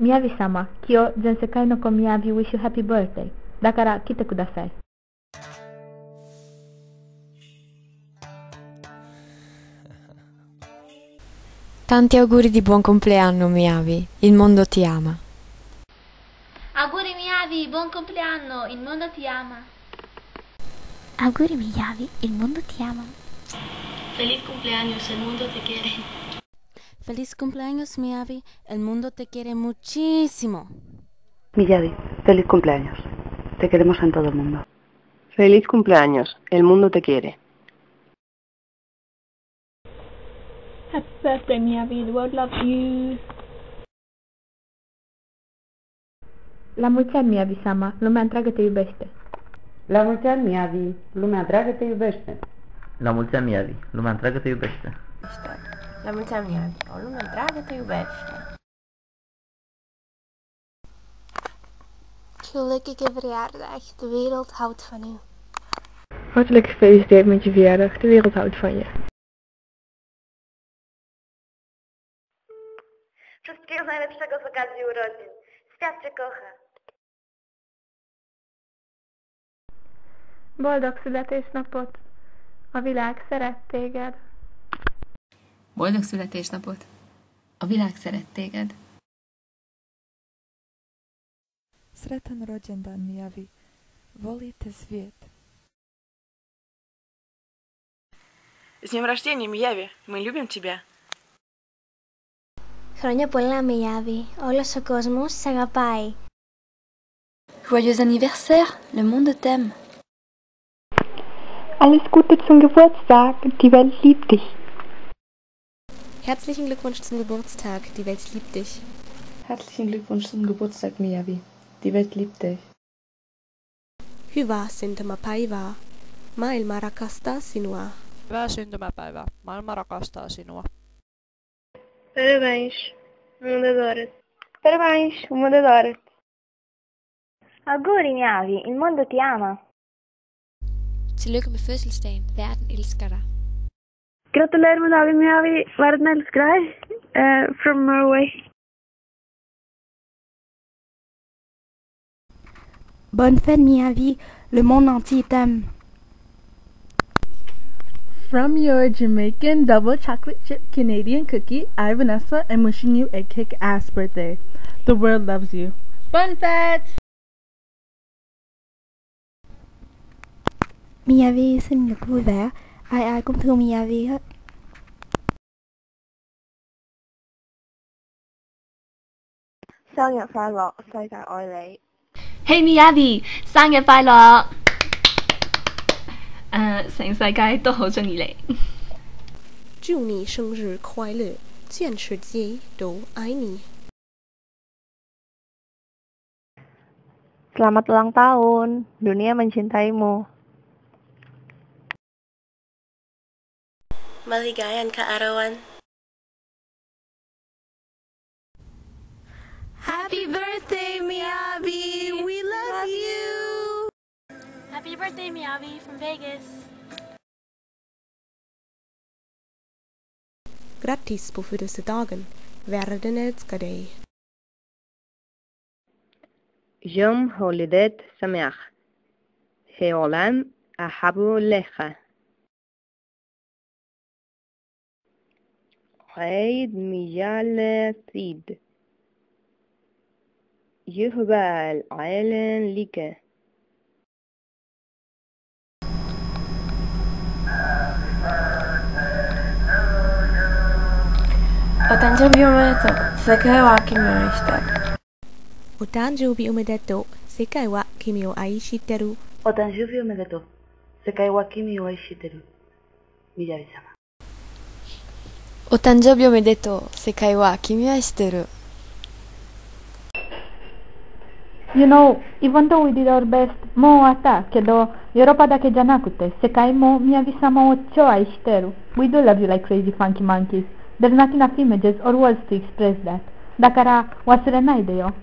Miyavi-sama, kyo zensekai no komiyavi wish you happy birthday. Dakara kite kudasai. Tanti auguri di buon compleanno, Miyavi. Il mondo ti ama. Auguri Miyavi, buon compleanno, il mondo ti ama. Auguri Miyavi, il mondo ti ama. Feliz cumpleaños, el mundo te quiere. Feliz cumpleaños, Miyavi, el mundo te quiere muchísimo. Miyavi, feliz cumpleaños. Te queremos en todo el mundo. Feliz cumpleaños, el mundo te quiere. Happy birthday, Miyavi, the world loves you. La mulți ani, Miyavi-sama, lumea întreagă te iubește. La mulți ani, Miyavi, lumea întreagă te iubește. La mulți ani, Miyavi, lumea întreagă te iubește. Miyavi, o lume întreagă te iubește. Gelukkige verjaardag, de wereld houdt van u. Hartelijk gefeliciteerd met je verjaardag, de wereld houdt van je. Wszystkiego najlepszego z okazji urodzin. Świat Cię kocha. Boldog születésnapot! A világ szeret téged! Boldog születésnapot! A világ szeret téged! Sretan rođendan Mijavi. Volite svijet. С днем рождения, Мияви! Мы любим тебя! Χρόνια πολλά Miyavi, όλος ο κόσμος σ' αγαπάει. Joyeux anniversaire, le monde t'aime. Alles Gute zum Geburtstag, die Welt liebt dich. Herzlichen Glückwunsch zum Geburtstag, die Welt liebt dich. Herzlichen Glückwunsch zum Geburtstag, Miyavi. Die Welt liebt dich. Hyvää syntymäpäivää. Maailma rakastaa sinua. Hyvää syntymäpäivää. Maailma rakastaa sinua. Parabéns, mundo adora-te. Parabéns, mundo adora-te. Auguri Miyavi, il mondo ti ama. Tillykke med fødselsdagen. Verden elsker dig. Gratulerer med dagen, Miyavi. Verden elsker deg. Uh, from Norway. Bonne fête, Miyavi. Le monde entier t'aime. From your Jamaican double chocolate chip Canadian cookie, I, Vanessa, am wishing you a kick ass birthday. The world loves you. Bonne fête! Miyavi sinh nhật vui vẻ. Ai ai cũng thương Miyavi hết. Sinh nhật 快樂，世界愛你。 Hey Miyavi，生日快樂！誒，成世界都好中意你。祝你生日快樂，全世界都愛你。 Selamat ulang tahun, dunia mencintaimu. Maligayan kaarawan. Happy birthday, Miyavi! We love you! Happy birthday, Miyavi, from Vegas. Gratis på födelsedagen, världen älskar dig. Jom holidet sameach. Heolam ahabu lecha. عيد مجال سید يهبال عالن لك. وتنجب お誕生日おめでとう。世界は君はしてる。You know, even though we did our best, もう終わったけど、ヨーロッパだけじゃなくて、世界も宮城様を超愛してる。We do love you like crazy funky monkeys. There's not enough images or words to express that. だから忘れないでよ。